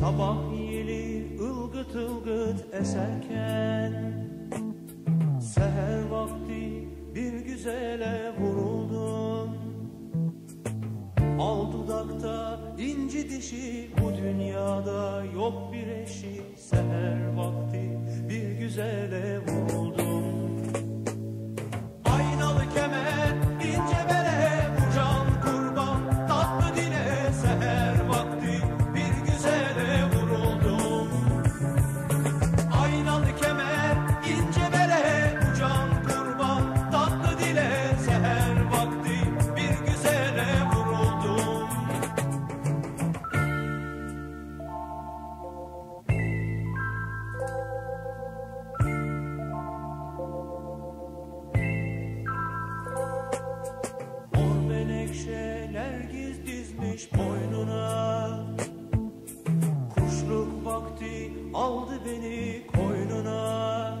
Sabah yeli ılgıt ılgıt eserken Seher vakti bir güzele vuruldum. Al dudakta inci dişi bu dünyada yok bir eşi Seher dizmiş boynuna. Kuşluk vakti aldı beni koynuna.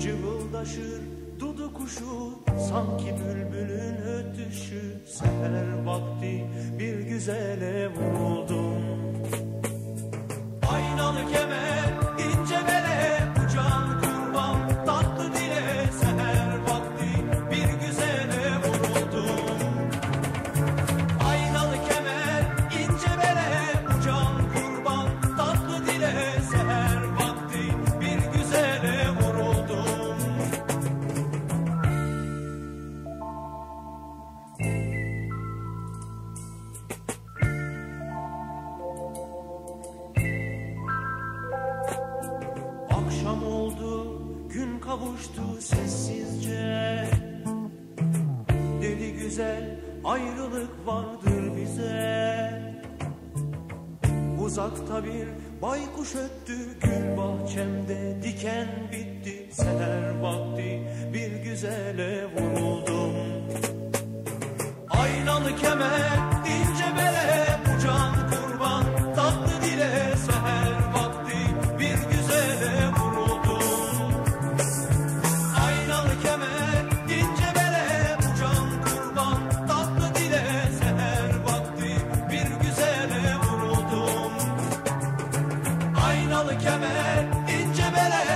Cıvıldaşır dudu kuşu Sanki bülbülün ötüşü. Seher vakti bir güzele vuruldum Akşam oldu, gün kavuştu sessizce. Deli güzel ayrılık vardır bize. Uzakta bir baykuş öttü gül bahçemde diken bitti. Seher vakti bir güzele vuruldum. Aynalı kemer kınalı kemer ince bele.